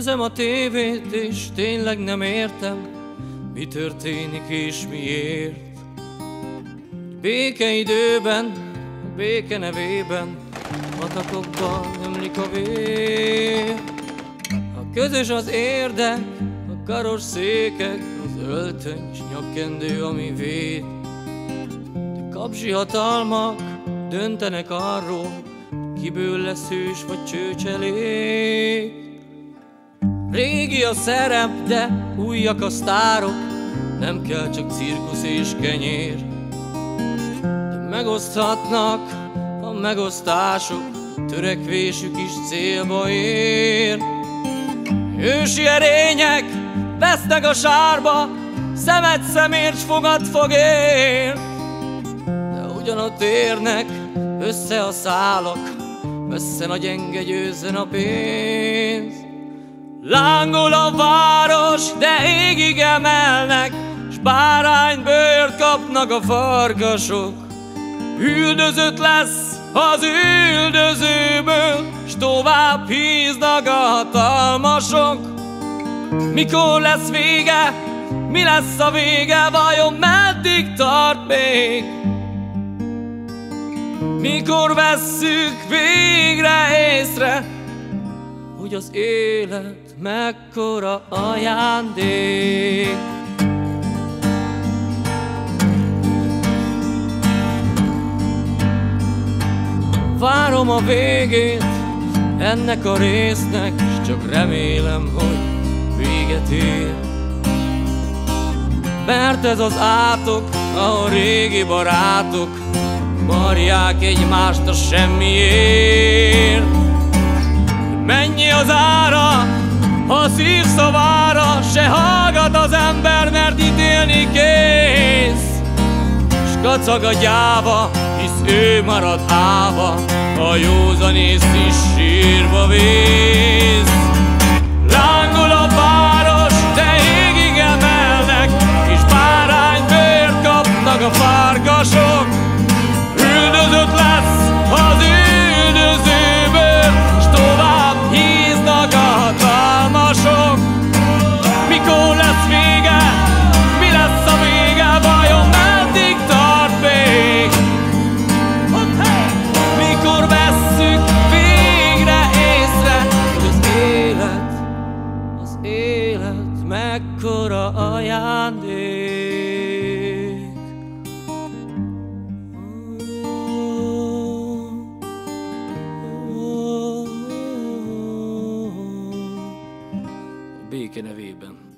Nézem a tévét, és tényleg nem értem, mi történik és miért. Béke időben, béke nevében, patakokban ömlik a vér. A közös az érdek, a karos székek, az öltöny, s nyakkendő, ami véd. De kapzsi hatalmak döntenek arról, kiből lesz hős vagy csőcselék. Régi a szerep, de újak a sztárok, nem kell csak cirkusz és kenyér. De megoszthatnak a megosztások, törekvésük is célba ér. Ősi erények vesznek a sárba, szemet szemért fogad fog ér. De ugyanott érnek össze a szálak, messze a gyenge győzzen a pénz. Lángol a város, de égig emelnek, S báránybőrt kapnak a farkasok. Üldözött lesz az üldözőből, S tovább híznak a hatalmasok. Mikor lesz vége, mi lesz a vége, vajon meddig tart még? Mikor vesszük végre észre, hogy az élet mekkora ajándék. Várom a végét ennek a résznek, s csak remélem, hogy véget ér. Mert ez az átok, a régi barátok marják egymást a semmiért. Az ára, a szív szavára, se hallgat az ember, mert ítélni kész. S kacag a gyáva, hisz ő marad áva, a józanész is sírva vész. mekkora ajándék. A béke nevében.